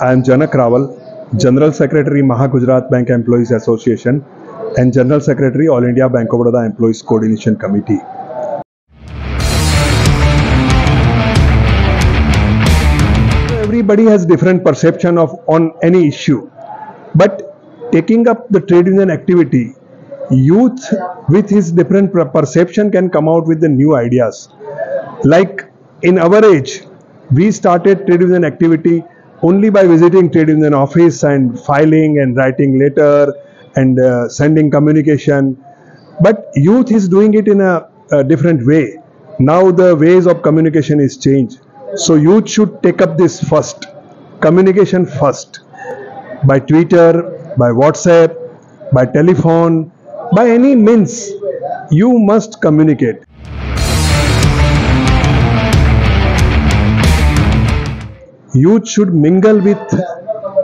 I am Janak Rawal, General Secretary Maha Gujarat Bank Employees Association and General Secretary All India Bank of Baroda Employees Coordination Committee. Everybody has different perception of on any issue, but taking up the trade union activity, youth with his different perception can come out with the new ideas. Like in our age, we started trade union activity only by visiting trade union office and filing and writing letter and uh, sending communication. But youth is doing it in a, a different way. Now the ways of communication is changed. So youth should take up this first communication first. By twitter by whatsapp by telephone by any means you must communicate youth should mingle with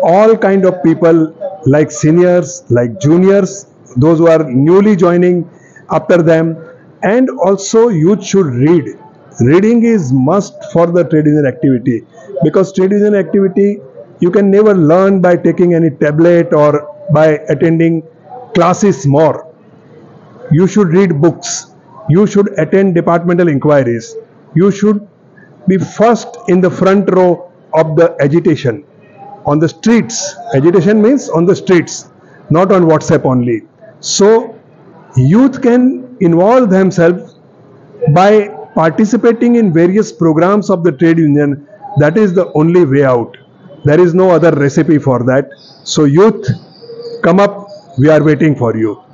all kind of people like seniors like juniors those who are newly joining after them. And also youth should read. Reading is must for the trade union activity because trade union activity you can never learn by taking any tablet or by attending classes more. You should read books. You should attend departmental inquiries. You should be first in the front row of the agitation. On the streets agitation means on the streets not on whatsapp only. So youth can involve themselves by participating in various programs of the trade union. That is the only way out. There is no other recipe for that. So youth come up. We are waiting for you